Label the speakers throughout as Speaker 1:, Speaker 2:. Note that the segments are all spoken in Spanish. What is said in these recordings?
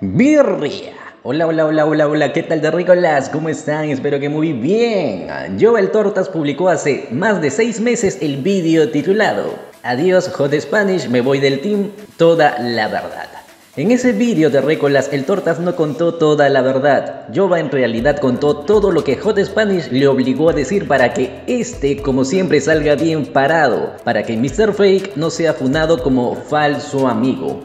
Speaker 1: Birria. Hola, hola, hola, hola, hola, ¿qué tal de ricolas? ¿Cómo están? Espero que muy bien. Joel Tortas publicó hace más de seis meses el vídeo titulado Adiós Hot Spanish, me voy del team, toda la verdad. En ese vídeo de Récolas, el Tortas no contó toda la verdad. Jova en realidad contó todo lo que Hot Spanish le obligó a decir para que este, como siempre, salga bien parado, para que Mr. Fake no sea funado como falso amigo.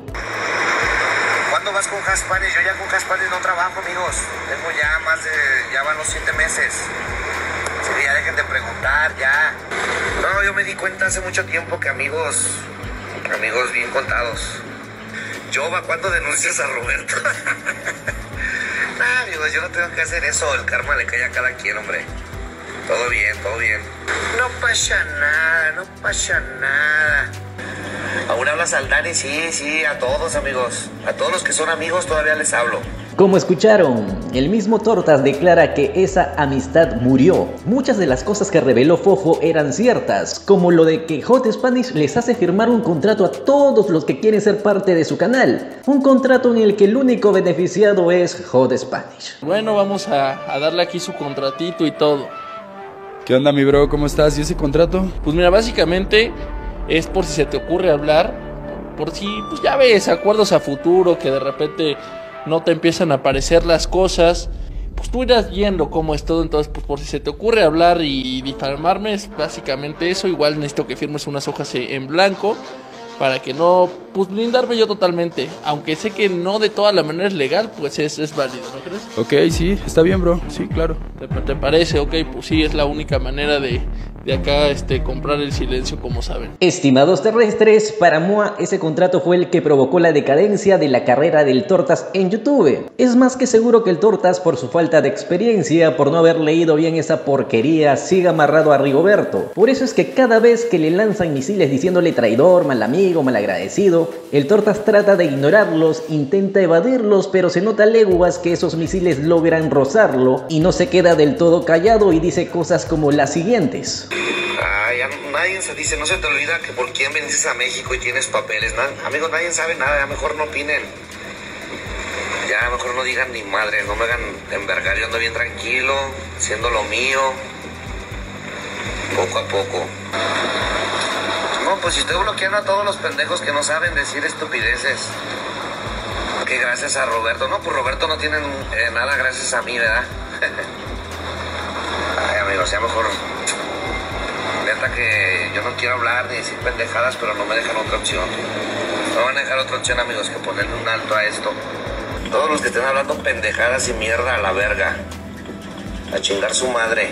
Speaker 2: ¿Cuándo vas con Hot Spanish? Yo ya con Hot Spanish no trabajo, amigos. Tengo ya más de, ya van los siete meses. Así ya dejen de preguntar, ya. No, yo me di cuenta hace mucho tiempo que amigos, amigos bien contados. Jova, ¿cuándo denuncias a Roberto? nah, amigos, yo no tengo que hacer eso. El karma le cae a cada quien, hombre. Todo bien, todo bien. No pasa nada, no pasa nada. ¿Aún hablas al Dani? Sí, sí, a todos, amigos. A todos los que son amigos todavía les hablo.
Speaker 1: Como escucharon, el mismo Tortas declara que esa amistad murió. Muchas de las cosas que reveló Fofo eran ciertas, como lo de que Hot Spanish les hace firmar un contrato a todos los que quieren ser parte de su canal. Un contrato en el que el único beneficiado es Hot Spanish.
Speaker 3: Bueno, vamos a, a darle aquí su contratito y todo.
Speaker 4: ¿Qué onda, mi bro? ¿Cómo estás? ¿Y ese contrato?
Speaker 3: Pues mira, básicamente es por si se te ocurre hablar, por si, pues ya ves, acuerdos a futuro que de repente no te empiezan a aparecer las cosas, pues tú irás viendo cómo es todo, entonces pues por si se te ocurre hablar y difamarme es básicamente eso, igual necesito que firmes unas hojas en blanco para que no, pues blindarme yo totalmente, aunque sé que no de toda la manera es legal, pues es, es válido, ¿no crees?
Speaker 4: Ok, sí, está bien, bro, sí, claro.
Speaker 3: ¿Te, te parece? Ok, pues sí, es la única manera de, de acá este, comprar el silencio, como saben.
Speaker 1: Estimados terrestres, para Moa ese contrato fue el que provocó la decadencia de la carrera del Tortas en YouTube. Es más que seguro que el Tortas, por su falta de experiencia, por no haber leído bien esa porquería, siga amarrado a Rigoberto. Por eso es que cada vez que le lanzan misiles diciéndole traidor, mal amigo, mal agradecido, el Tortas trata de ignorarlos, intenta evadirlos, pero se nota leguas que esos misiles logran rozarlo y no se queda del todo callado y dice cosas como las siguientes.
Speaker 2: Ay, nadie se dice, no se te olvida que por quién viniste a México y tienes papeles. Na- amigos, nadie sabe nada, ya mejor no opinen. Ya mejor no digan ni madre, no me hagan envergar, yo ando bien tranquilo, haciendo lo mío, poco a poco. No, pues si estoy bloqueando a todos los pendejos que no saben decir estupideces. Que gracias a Roberto, no, pues Roberto no tiene eh, nada gracias a mí, ¿verdad? Ay, amigos, ya mejor Que yo no quiero hablar ni decir pendejadas, pero no me dejan otra opción. No van a dejar otra opción, amigos, que ponerle un alto a esto. Todos los que estén hablando pendejadas y mierda a la verga. A chingar su madre.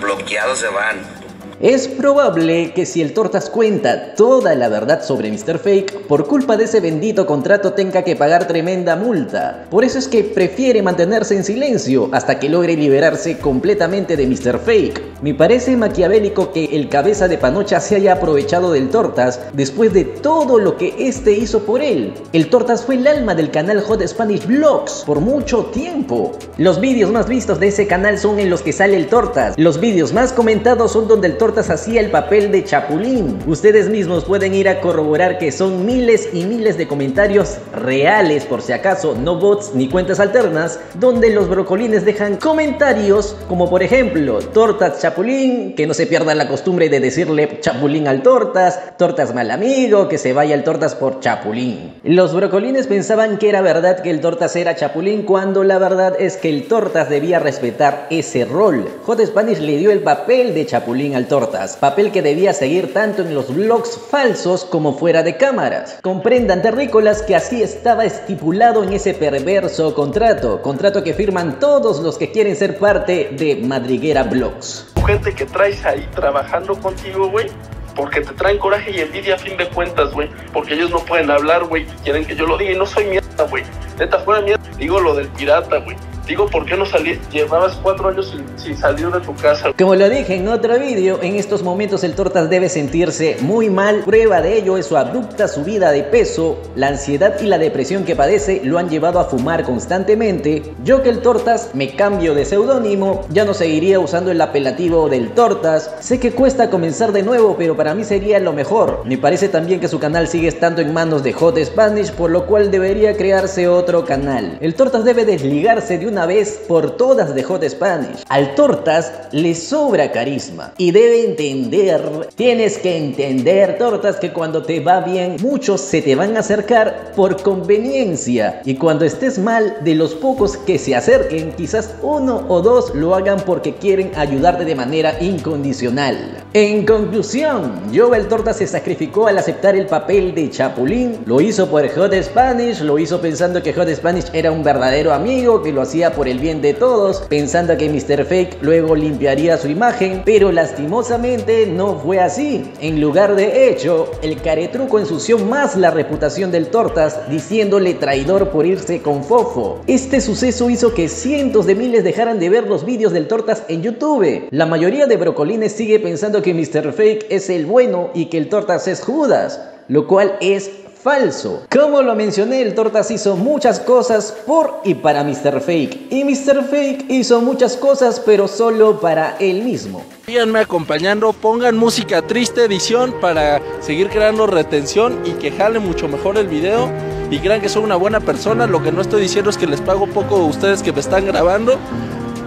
Speaker 2: Bloqueados se van.
Speaker 1: Es probable que si el Tortas cuenta toda la verdad sobre Mr. Fake, por culpa de ese bendito contrato tenga que pagar tremenda multa. Por eso es que prefiere mantenerse en silencio hasta que logre liberarse completamente de Mr. Fake. Me parece maquiavélico que el cabeza de panocha se haya aprovechado del Tortas después de todo lo que este hizo por él. El Tortas fue el alma del canal Hot Spanish Vlogs por mucho tiempo. Los vídeos más vistos de ese canal son en los que sale el Tortas. Los vídeos más comentados son donde el Tortas hacía el papel de Chapulín. Ustedes mismos pueden ir a corroborar que son miles y miles de comentarios reales, por si acaso, no bots ni cuentas alternas, donde los brocolines dejan comentarios como por ejemplo, Tortas Chapulín, que no se pierda la costumbre de decirle Chapulín al Tortas, Tortas mal amigo, que se vaya el Tortas por Chapulín. Los brocolines pensaban que era verdad que el Tortas era Chapulín cuando la verdad es que el Tortas debía respetar ese rol. Hot Spanish le dio el papel de Chapulín al Tortas, papel que debía seguir tanto en los vlogs falsos como fuera de cámaras. Comprendan terrícolas que así estaba estipulado en ese perverso contrato, contrato que firman todos los que quieren ser parte de Madriguera Vlogs.
Speaker 5: gente que traes ahí trabajando contigo, güey. Porque te traen coraje y envidia a fin de cuentas, güey. Porque ellos no pueden hablar, güey. Quieren que yo lo diga y no soy mierda, güey. Neta, fuera mierda. Digo lo del pirata, güey. Digo, ¿por qué no salí? Llevabas cuatro años sin, sin salir de tu casa.
Speaker 1: Como lo dije en otro vídeo, en estos momentos el Tortas debe sentirse muy mal. Prueba de ello es su abrupta subida de peso, la ansiedad y la depresión que padece lo han llevado a fumar constantemente. Yo que el Tortas me cambio de seudónimo, ya no seguiría usando el apelativo del Tortas. Sé que cuesta comenzar de nuevo, pero para mí sería lo mejor. Me parece también que su canal sigue estando en manos de Hot Spanish, por lo cual debería crearse otro canal. El Tortas debe desligarse de una vez por todas de Hot Spanish. Al Tortas le sobra carisma y debe entender, tienes que entender, Tortas, que cuando te va bien, muchos se te van a acercar por conveniencia y cuando estés mal, de los pocos que se acerquen, quizás uno o dos lo hagan porque quieren ayudarte de manera incondicional. En conclusión, Joel Tortas se sacrificó al aceptar el papel de Chapulín, lo hizo por Hot Spanish, lo hizo pensando que Hot Spanish era un verdadero amigo que lo hacía por el bien de todos, pensando que Mr. Fake luego limpiaría su imagen, pero lastimosamente no fue así. En lugar de hecho, el caretruco ensució más la reputación del Tortas, diciéndole traidor por irse con Fofo. Este suceso hizo que cientos de miles dejaran de ver los vídeos del Tortas en YouTube. La mayoría de brocolines sigue pensando que Mr. Fake es el bueno y que el Tortas es Judas, lo cual es falso. Como lo mencioné, el Tortas hizo muchas cosas por y para Mr. Fake. Y Mr. Fake hizo muchas cosas, pero solo para él mismo.
Speaker 3: Síganme acompañando, pongan música triste edición para seguir creando retención y que jale mucho mejor el video y crean que soy una buena persona. Lo que no estoy diciendo es que les pago poco a ustedes que me están grabando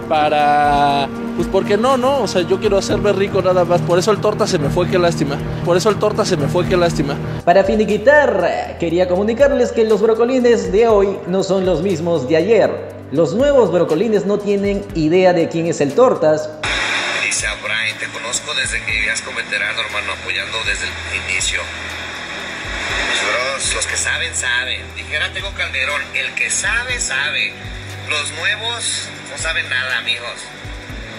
Speaker 3: para pues porque no, no, o sea, yo quiero hacerme rico nada más. Por eso el torta se me fue, qué lástima. Por eso el torta se me fue, qué lástima.
Speaker 1: Para finiquitar, quería comunicarles que los brocolines de hoy no son los mismos de ayer. Los nuevos brocolines no tienen idea de quién es el tortas.
Speaker 2: Dice a Brian, te conozco desde que vivías como veterano, hermano, apoyando desde el inicio. Bros, los que saben, saben. Dijera tengo Calderón, el que sabe, sabe. Los nuevos no saben nada, amigos.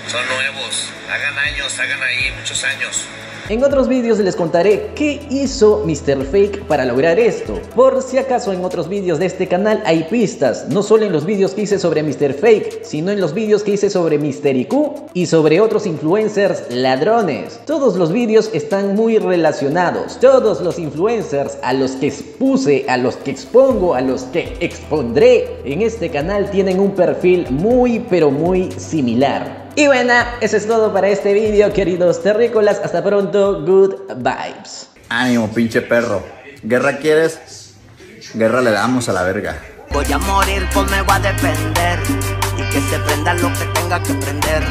Speaker 2: Son nuevos. Hagan años, hagan ahí muchos años.
Speaker 1: En otros vídeos les contaré qué hizo Mr. Fake para lograr esto. Por si acaso en otros vídeos de este canal hay pistas, no solo en los vídeos que hice sobre Mr. Fake, sino en los vídeos que hice sobre Mr. IQ y sobre otros influencers ladrones. Todos los vídeos están muy relacionados. Todos los influencers a los que expuse, a los que expongo, a los que expondré en este canal tienen un perfil muy pero muy similar. Y bueno, eso es todo para este vídeo, queridos terrícolas. Hasta pronto, good vibes.
Speaker 6: Ánimo, pinche perro. ¿Guerra quieres? Guerra le damos a la verga.
Speaker 7: Voy a morir, pues me voy a defender. Y que se prenda lo que tenga que prender.